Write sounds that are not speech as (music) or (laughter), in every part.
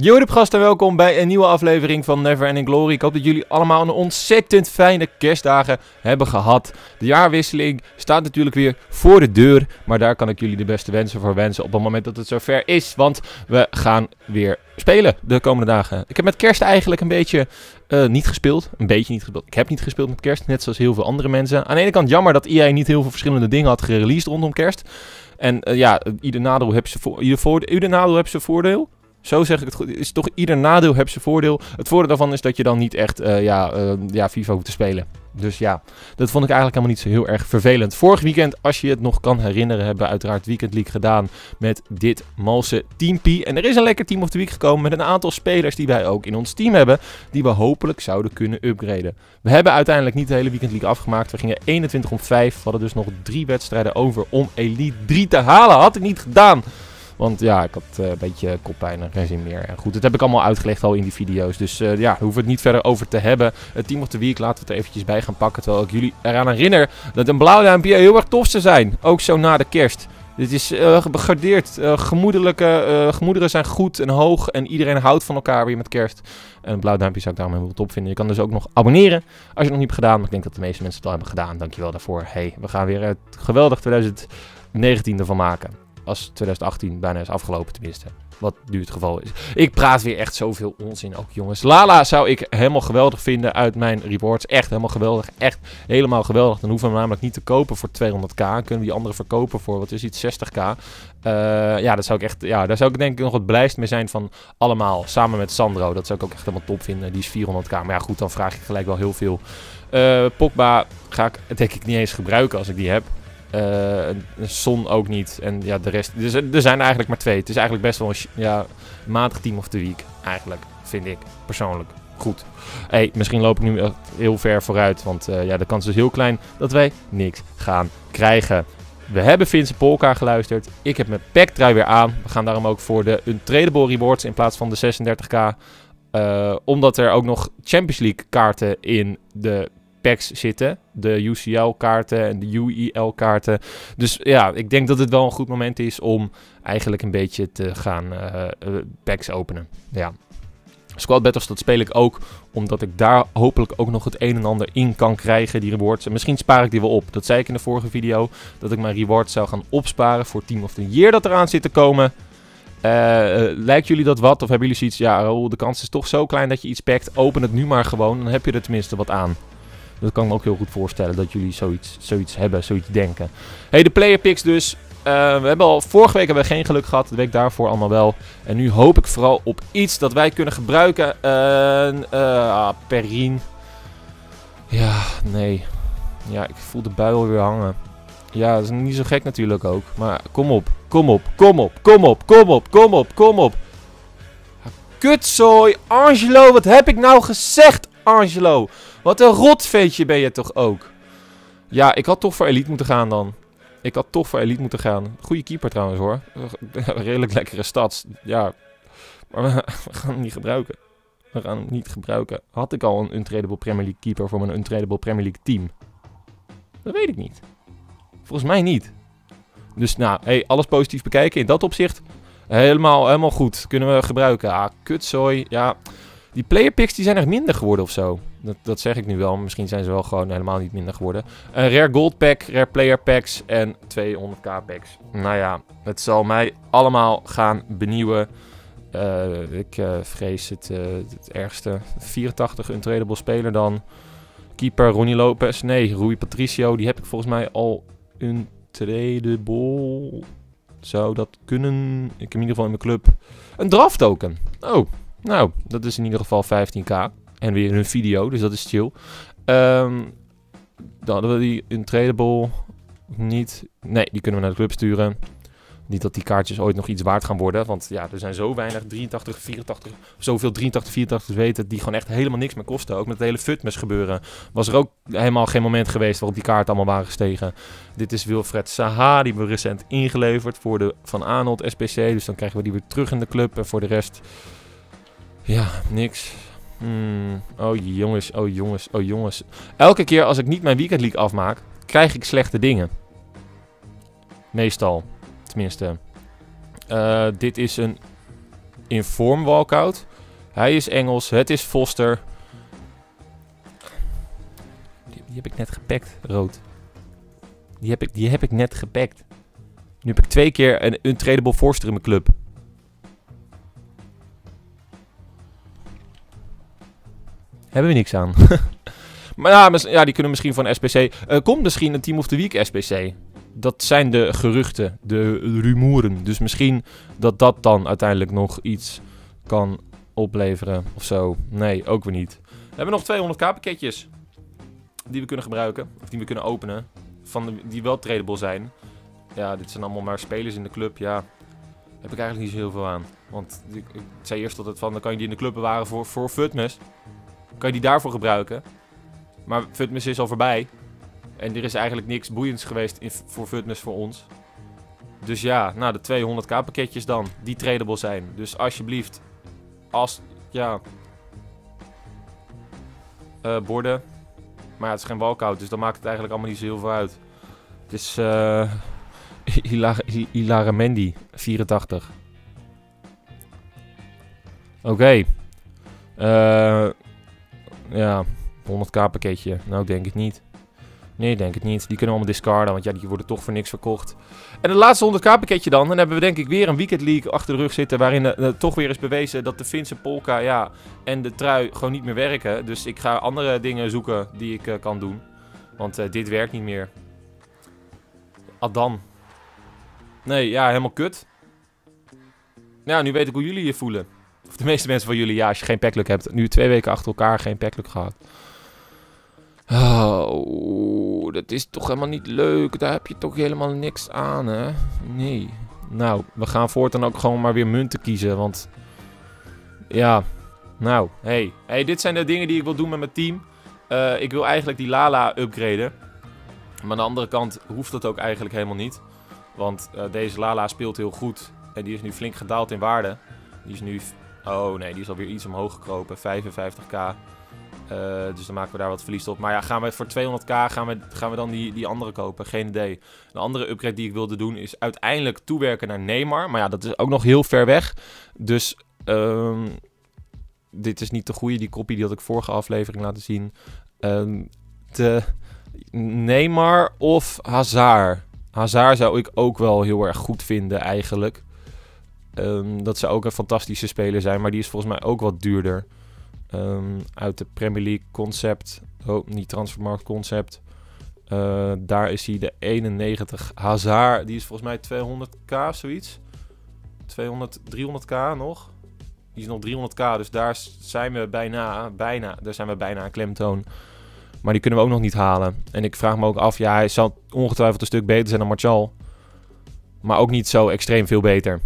Jorip gasten, welkom bij een nieuwe aflevering van Never Ending Glory. Ik hoop dat jullie allemaal een ontzettend fijne kerstdagen hebben gehad. De jaarwisseling staat natuurlijk weer voor de deur, maar daar kan ik jullie de beste wensen voor wensen op het moment dat het zover is. Want we gaan weer spelen de komende dagen. Ik heb met kerst eigenlijk een beetje uh, niet gespeeld. Een beetje niet gespeeld. Ik heb niet gespeeld met kerst, net zoals heel veel andere mensen. Aan de ene kant jammer dat EA niet heel veel verschillende dingen had gereleased rondom kerst. En uh, ja, ieder nadeel heeft zijn voor, ieder, voordeel. Zo zeg ik het goed. Is toch ieder nadeel heeft zijn voordeel. Het voordeel daarvan is dat je dan niet echt uh, ja, uh, ja, FIFA hoeft te spelen. Dus ja, dat vond ik eigenlijk helemaal niet zo heel erg vervelend. Vorig weekend, als je het nog kan herinneren, hebben we uiteraard Weekend League gedaan met dit malse Team. En er is een lekker Team of the Week gekomen met een aantal spelers die wij ook in ons team hebben, die we hopelijk zouden kunnen upgraden. We hebben uiteindelijk niet de hele Weekend League afgemaakt. We gingen 21 om 5. We hadden dus nog drie wedstrijden over om Elite 3 te halen. Had ik niet gedaan. Want ja, ik had uh, een beetje koppijn en geen zin meer. En goed, dat heb ik allemaal uitgelegd al in die video's. Dus uh, ja, we hoeven het niet verder over te hebben. Het Team of the Week laten we het er eventjes bij gaan pakken. Terwijl ik jullie eraan herinner dat een blauw duimpje heel erg tof zou zijn. Ook zo na de kerst. Dit is. Uh, gemoedelijke uh, gemoederen zijn goed en hoog. En iedereen houdt van elkaar weer met kerst. En een blauw duimpje zou ik daarom heel top vinden. Je kan dus ook nog abonneren als je het nog niet hebt gedaan. Maar ik denk dat de meeste mensen het al hebben gedaan. Dankjewel daarvoor. Hey, we gaan weer het geweldig 2019 ervan maken als 2018 bijna is afgelopen tenminste. Wat nu het geval is. Ik praat weer echt zoveel onzin ook, jongens. Lala zou ik helemaal geweldig vinden uit mijn rewards. Echt helemaal geweldig. Echt helemaal geweldig. Dan hoeven we namelijk niet te kopen voor 200k. Kunnen we die andere verkopen voor, wat is iets, 60k. Uh, ja, dat zou ik echt, ja, daar zou ik denk ik nog het blijst mee zijn van allemaal. Samen met Sandro. Dat zou ik ook echt helemaal top vinden. Die is 400k. Maar ja, goed, dan vraag ik gelijk wel heel veel. Uh, Pogba ga ik denk ik niet eens gebruiken als ik die heb. Son ook niet. En ja, de rest. Dus, er zijn eigenlijk maar twee. Het is eigenlijk best wel een ja, matig team of the week. Eigenlijk, vind ik persoonlijk. Goed. Hey, misschien loop ik nu heel ver vooruit. Want uh, ja, de kans is heel klein dat wij niks gaan krijgen. We hebben Vincent Polka geluisterd. Ik heb mijn packtrui weer aan. We gaan daarom ook voor de Untradable Rewards in plaats van de 36k. Uh, omdat er ook nog Champions League kaarten in de packs zitten. De UCL-kaarten en de UEL-kaarten. Dus ja, ik denk dat het wel een goed moment is om eigenlijk een beetje te gaan uh, packs openen. Ja. Squad Battles, dat speel ik ook omdat ik daar hopelijk ook nog het een en ander in kan krijgen, die rewards. En misschien spaar ik die wel op. Dat zei ik in de vorige video, dat ik mijn rewards zou gaan opsparen voor Team of the Year dat eraan zit te komen. Uh, lijkt jullie dat wat? Of hebben jullie zoiets, ja de kans is toch zo klein dat je iets pakt. Open het nu maar gewoon, dan heb je er tenminste wat aan. Dat kan ik me ook heel goed voorstellen dat jullie zoiets, zoiets hebben, zoiets denken. Hey, de player picks dus. Uh, we hebben al vorige week hebben we geen geluk gehad. De week daarvoor allemaal wel. En nu hoop ik vooral op iets dat wij kunnen gebruiken. Uh, uh, Perrin. Ja, nee. Ja, ik voel de buil weer hangen. Ja, dat is niet zo gek natuurlijk ook. Maar kom op, kom op, kom op, kom op, kom op, kom op, kom op. Kutzooi, Angelo, wat heb ik nou gezegd, Angelo? Wat een rotveetje ben je toch ook. Ja, ik had toch voor Elite moeten gaan dan. Ik had toch voor Elite moeten gaan. Goede keeper trouwens hoor. (laughs) Redelijk lekkere stads. Ja, maar (laughs) we, gaan hem niet gebruiken. We gaan hem niet gebruiken. Had ik al een untradable Premier League keeper voor mijn untradable Premier League team? Dat weet ik niet. Volgens mij niet. Dus nou, hey, alles positief bekijken. In dat opzicht helemaal, helemaal goed. Kunnen we gebruiken. Ah, kutzooi. Ja, die player picks die zijn echt minder geworden of zo. Dat, dat zeg ik nu wel. Misschien zijn ze wel gewoon helemaal niet minder geworden. Een rare gold pack, rare player packs en 200k packs. Nou ja, het zal mij allemaal gaan benieuwen. Uh, ik uh, vrees het, uh, het ergste. 84 untradable speler dan. Keeper Ronnie Lopez. Nee, Rui Patricio. Die heb ik volgens mij al untradable. Zou dat kunnen? Ik heb in ieder geval in mijn club een draft token. Oh, nou, dat is in ieder geval 15k. En weer een video, dus dat is chill. Um, dan hadden we die untradable niet. Nee, die kunnen we naar de club sturen. Niet dat die kaartjes ooit nog iets waard gaan worden. Want ja, er zijn zo weinig 83, 84, zoveel 83, 84 weten die gewoon echt helemaal niks meer kosten. Ook met het hele futmes gebeuren was er ook helemaal geen moment geweest waarop die kaarten allemaal waren gestegen. Dit is Wilfred Saha, die we recent ingeleverd voor de Van Arnold SPC. Dus dan krijgen we die weer terug in de club. En voor de rest, ja, niks. Hmm. Oh jongens, oh jongens, oh jongens. Elke keer als ik niet mijn Weekend League afmaak, krijg ik slechte dingen. Meestal. Tenminste. Uh, dit is een in vorm walkout. Hij is Engels, het is Foster. Die, die heb ik net gepakt, rood. Die heb, ik, die heb ik net gepakt. Nu heb ik twee keer een untradable Forster in mijn club. Hebben we niks aan. (laughs) maar ja, ja, die kunnen misschien van SPC. Eh, komt misschien een Team of the Week SPC. Dat zijn de geruchten, de rumoeren. Dus misschien dat dat dan uiteindelijk nog iets kan opleveren of zo. Nee, ook weer niet. We hebben nog 200k pakketjes die we kunnen gebruiken. Of die we kunnen openen. Van die wel tradable zijn. Ja, dit zijn allemaal maar spelers in de club. Ja, heb ik eigenlijk niet zo heel veel aan. Want ik, ik zei eerst altijd van, dan kan je die in de club bewaren voor, voor Futmes. Kan je die daarvoor gebruiken. Maar Futmes is al voorbij. En er is eigenlijk niks boeiends geweest in, voor Futmes voor ons. Dus ja, nou de 200k pakketjes dan, die tradable zijn. Dus alsjeblieft, als, ja, eh, borden. Maar het is geen walkout, dus dan maakt het eigenlijk allemaal niet zo heel veel uit. Het is eh (laughs) Hilara Mendy, 84. Oké. Eh, ja, 100k pakketje. Nou, denk ik niet. Nee, denk het niet. Die kunnen allemaal discarden, want ja, die worden toch voor niks verkocht. En het laatste 100k pakketje dan. Dan hebben we denk ik weer een Weekend League achter de rug zitten. Waarin eh, toch weer is bewezen dat de Finse polka ja, en de trui gewoon niet meer werken. Dus ik ga andere dingen zoeken die ik eh, kan doen. Want dit werkt niet meer. Adan. Nee, ja, helemaal kut. Ja, nu weet ik hoe jullie je voelen. Of de meeste mensen van jullie, ja, als je geen packluck hebt. Nu twee weken achter elkaar geen packluck gehad. Oh, dat is toch helemaal niet leuk. Daar heb je toch helemaal niks aan, hè? Nee. Nou, we gaan voortaan ook gewoon maar weer munten kiezen, want... Ja, nou, hey. hey. Dit zijn de dingen die ik wil doen met mijn team. Eh, ik wil eigenlijk die Lala upgraden. Maar aan de andere kant hoeft dat ook eigenlijk helemaal niet. Want eh, deze Lala speelt heel goed. En die is nu flink gedaald in waarde. Die is nu... Oh nee, die is alweer iets omhoog gekropen. 55k. Eh, dus dan maken we daar wat verlies op. Maar ja, gaan we voor 200k gaan we, gaan we dan die, die andere kopen? Geen idee. Een andere upgrade die ik wilde doen is uiteindelijk toewerken naar Neymar. Maar ja, dat is ook nog heel ver weg. Dus ehm, dit is niet de goede. Die kopie die had ik vorige aflevering laten zien. Ehm, de Neymar of Hazard. Hazard zou ik ook wel heel erg goed vinden eigenlijk. Ehm, dat zou ook een fantastische speler zijn. Maar die is volgens mij ook wat duurder. Ehm, uit de Premier League concept. Oh, niet Transfermarkt concept. Eh, daar is hij de 91 Hazard. Die is volgens mij 200k zoiets. 200, 300k nog. Die is nog 300k. Dus daar zijn we bijna, bijna, daar zijn we bijna aan klemtoon. Maar die kunnen we ook nog niet halen. En ik vraag me ook af, ja, hij zal ongetwijfeld een stuk beter zijn dan Martial. Maar ook niet zo extreem veel beter.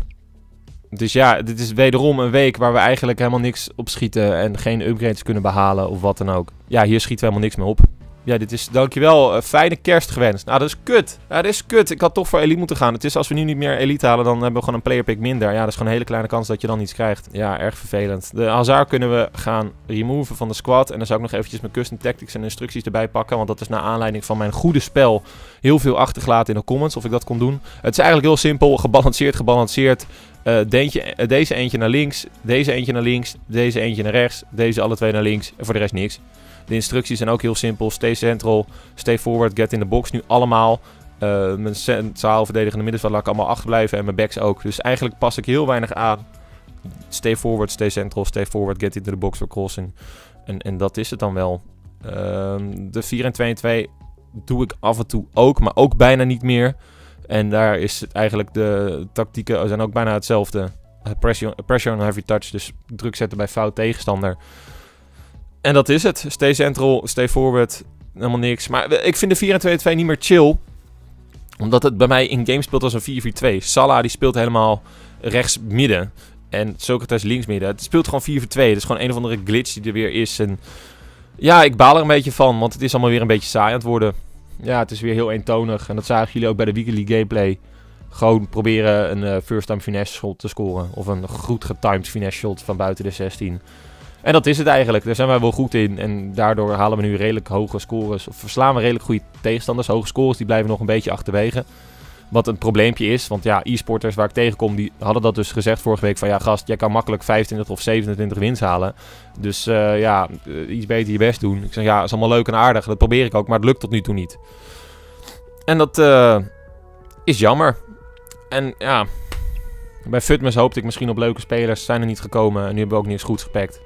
Dus ja, dit is wederom een week waar we eigenlijk helemaal niks op schieten en geen upgrades kunnen behalen of wat dan ook. Ja, hier schieten we helemaal niks meer op. Ja, dit is, dankjewel, uh, fijne kerst gewenst. Nou, dat is kut. Dat is kut. Ik had toch voor Elite moeten gaan. Het is als we nu niet meer Elite halen, dan hebben we gewoon een player pick minder. Ja, dat is gewoon een hele kleine kans dat je dan iets krijgt. Ja, erg vervelend. De Hazard kunnen we gaan removen van de squad. En dan zou ik nog eventjes mijn custom tactics en instructies erbij pakken. Want dat is naar aanleiding van mijn goede spel heel veel achtergelaten in de comments of ik dat kon doen. Het is eigenlijk heel simpel. Gebalanceerd, gebalanceerd. Uh, deentje, uh, deze eentje naar links, deze eentje naar links, deze eentje naar rechts, deze alle twee naar links en voor de rest niks. De instructies zijn ook heel simpel. Stay central, stay forward, get in the box. Nu allemaal. Uh, mijn centraal verdedigende middenveld laat ik allemaal achterblijven en mijn backs ook. Dus eigenlijk pas ik heel weinig aan. Stay forward, stay central, stay forward, get into the box for crossing. En, en dat is het dan wel. de 4 en 2 en 2 doe ik af en toe ook, maar ook bijna niet meer. En daar is eigenlijk de tactieken zijn ook bijna hetzelfde. Pressure, pressure on heavy touch, dus druk zetten bij fout tegenstander. En dat is het. Stay central, stay forward, helemaal niks. Maar ik vind de 4-2-2 niet meer chill. Omdat het bij mij in game speelt als een 4-4-2. Salah die speelt helemaal rechts midden. En Socrates links midden. Het speelt gewoon 4-4-2. Het is gewoon een of andere glitch die er weer is. En ja, ik baal er een beetje van. Want het is allemaal weer een beetje saai aan het worden. Ja, het is weer heel eentonig. En dat zagen jullie ook bij de weekly gameplay. Gewoon proberen een uh, first time finesse shot te scoren. Of een goed getimed finesse shot van buiten de 16. En dat is het eigenlijk. Daar zijn wij wel goed in. En daardoor halen we nu redelijk hoge scores. Of verslaan we redelijk goede tegenstanders. Hoge scores die blijven nog een beetje achterwege. Wat een probleempje is, want ja, e-sporters waar ik tegenkom, die hadden dat dus gezegd vorige week van ja gast, jij kan makkelijk 25 of 27 wins halen. Dus uh, ja, uh, iets beter je best doen. Ik zeg ja, is allemaal leuk en aardig, dat probeer ik ook, maar het lukt tot nu toe niet. En dat uh, is jammer. En ja, bij Futmes hoopte ik misschien op leuke spelers, zijn er niet gekomen. En nu hebben we ook niks goeds gepakt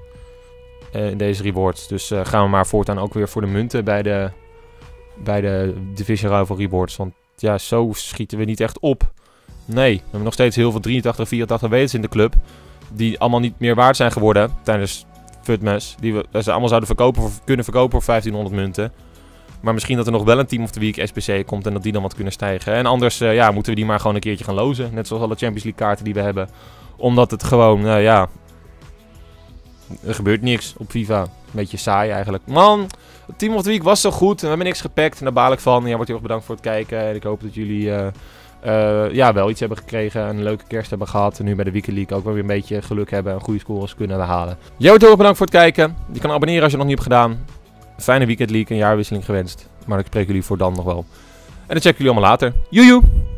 in deze rewards. Dus gaan we maar voortaan ook weer voor de munten bij de, bij de Division Rival rewards. Want ja, zo schieten we niet echt op. Nee, we hebben nog steeds heel veel 83, 84 wetens in de club. Die allemaal niet meer waard zijn geworden tijdens Futmes. Die we ze allemaal zouden verkopen kunnen verkopen voor 1500 munten. Maar misschien dat er nog wel een team of the week SPC komt en dat die dan wat kunnen stijgen. En anders ja, moeten we die maar gewoon een keertje gaan lozen. Net zoals alle Champions League kaarten die we hebben. Omdat het gewoon, uh, ja... Er gebeurt niks op FIFA. Een beetje saai eigenlijk. Man, Team of the Week was zo goed. En we hebben niks gepakt. En daar baal ik van. Ja, wordt heel erg bedankt voor het kijken. En ik hoop dat jullie uh, uh, ja, wel iets hebben gekregen. En een leuke kerst hebben gehad. En nu bij de Weekend League ook wel weer een beetje geluk hebben. En goede scores kunnen halen. Jij wordt heel erg bedankt voor het kijken. Je kan abonneren als je het nog niet hebt gedaan. Fijne Weekend League. Een jaarwisseling gewenst. Maar ik spreek jullie voor dan nog wel. En dan checken jullie allemaal later. Joejoe!